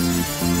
Música